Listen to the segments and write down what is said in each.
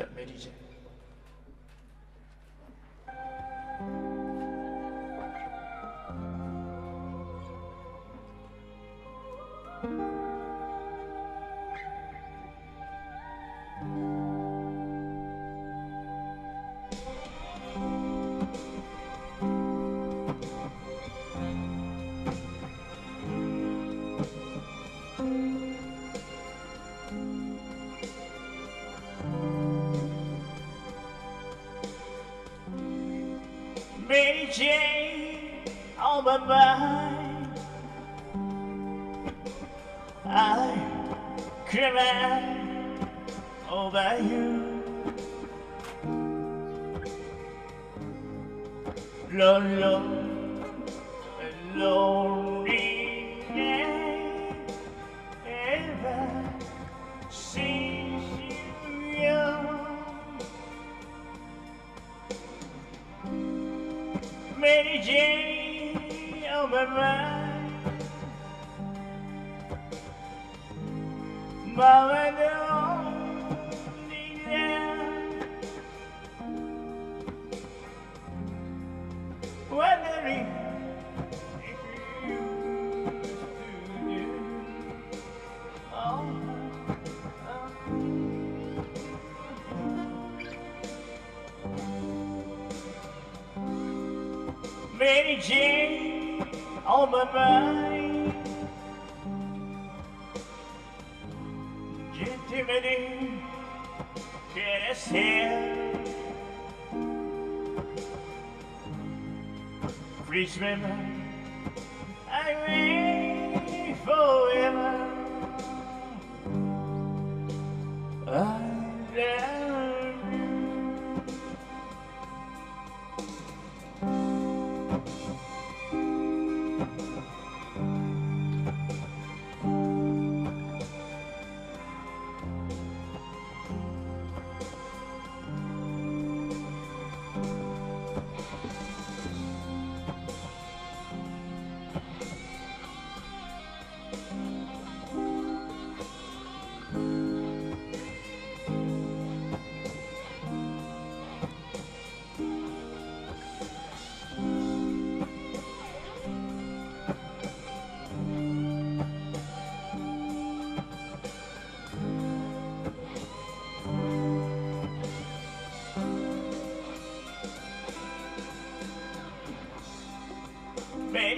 じゃあメリ Mary Jane all my mine. I cry over you. Lord, Lord. Mary Jane on my mind. Mama don't Mary Jane on my mind. Gentility, can I say? Please remember, I wait forever.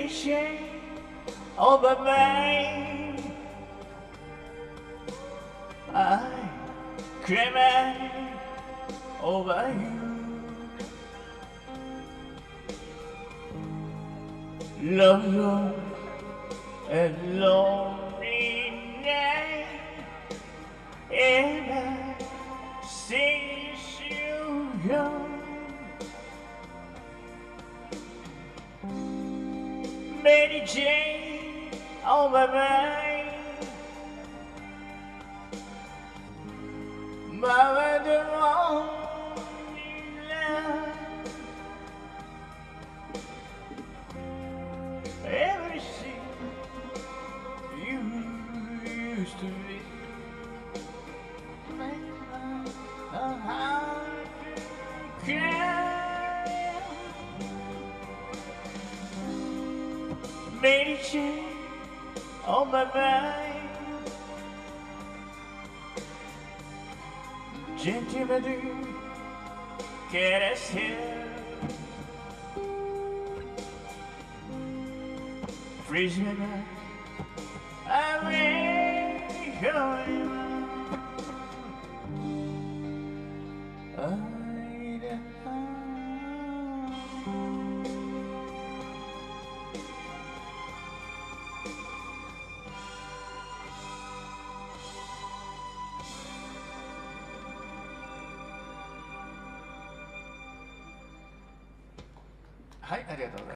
Mary Jane on my. I cry over you. Love, love, and lonely night. Mary Jane on my mind. Mama don't Everything you used to be. Jane on my mind. Gentleman, can I say? Freeze me back. I will はい、ありがとうございます。